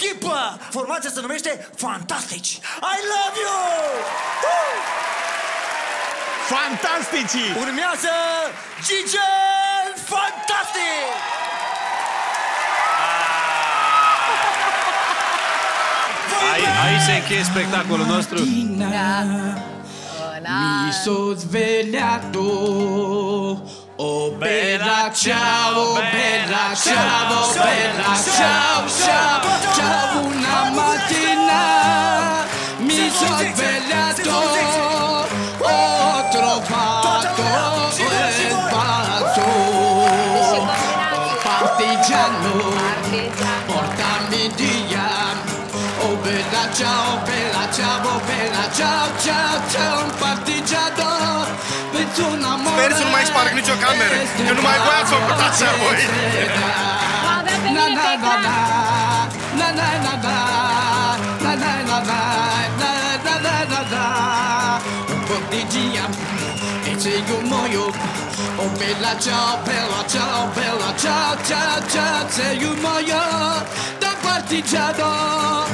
echipă! Formația se numește Fantastici! I love you! Fantastici! Urmează Gigi. Fantastic! Aici se încheie spectacolul nostru. Da. Hola. Mi sos velato Oh bella ciao, bella ciao, bella ciao, ciao, ciao una mattina mi sono svegliato, ho trovato il palazzo, partigiano, portami via, oh bella ciao, bella ciao, bella ciao, ciao, ciao, un partigiano. Sper să nu mai sparg nicio cameră, că numai voi ați făcut așa voi. Va avea pe mine pe ecran. Na na na na na na na na na na moio, oh bella ciao, bella ciao, bella ciao, ciao, ciao, sei un moio da partigiano.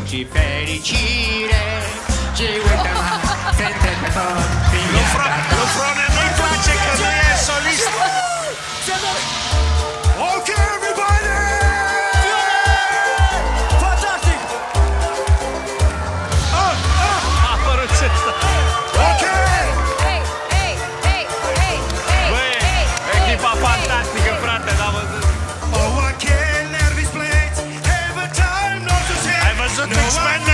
giochi felici re ci guardiamo sempre per lo frone a noi piace che lui è solista. Ok Spend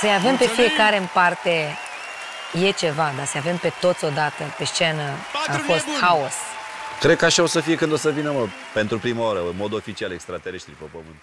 Să-i avem Mulțumim. pe fiecare în parte e ceva, dar să avem pe toți odată pe scenă Patru a fost nebun. haos. Cred că așa o să fie când o să vină, mă, pentru prima oară, în mod oficial, extraterestri pe Pământ.